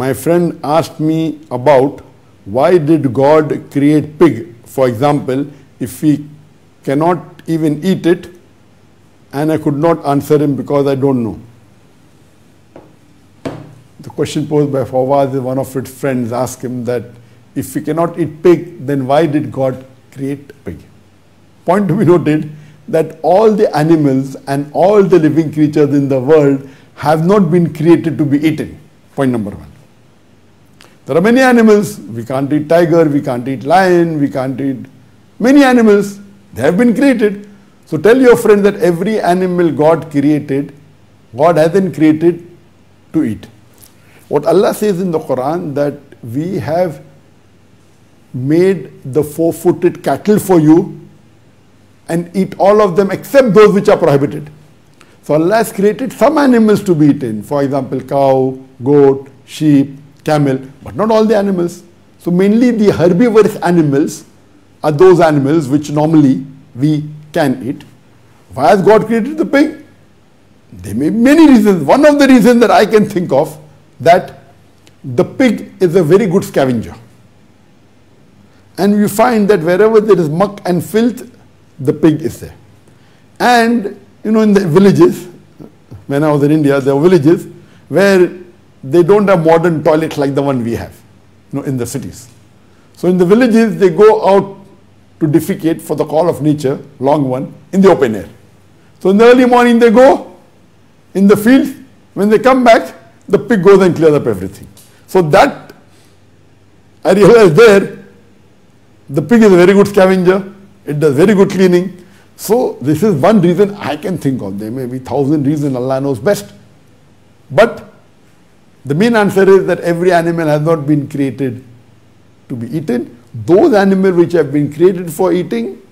My friend asked me about why did God create pig, for example, if we cannot even eat it, and I could not answer him because I don't know. The question posed by Fawaz, one of his friends, asked him that if we cannot eat pig, then why did God create pig? Point to be noted that all the animals and all the living creatures in the world have not been created to be eaten. Point number one. There are many animals. We can't eat tiger, we can't eat lion, we can't eat many animals. They have been created. So tell your friend that every animal God created, God hasn't created to eat. What Allah says in the Quran that we have made the four-footed cattle for you and eat all of them except those which are prohibited. So Allah has created some animals to be eaten. For example, cow, goat, sheep, camel, but not all the animals. So mainly the herbivorous animals are those animals which normally we can eat. Why has God created the pig? There may be many reasons. One of the reasons that I can think of that the pig is a very good scavenger. And we find that wherever there is muck and filth, the pig is there. And you know, in the villages, when I was in India, there are villages where they don't have modern toilets like the one we have, you know, in the cities. So in the villages, they go out to defecate for the call of nature, long one, in the open air. So in the early morning, they go in the field. When they come back, the pig goes and clears up everything. So that I realized there, the pig is a very good scavenger. It does very good cleaning. So this is one reason I can think of. There may be thousand reasons, Allah knows best. But the main answer is that every animal has not been created to be eaten. Those animals which have been created for eating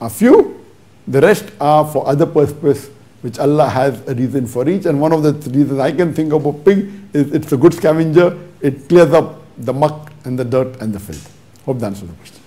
are few. The rest are for other purpose which Allah has a reason for each. And one of the reasons I can think of a pig is it's a good scavenger. It clears up the muck and the dirt and the filth. Hope that answers the question.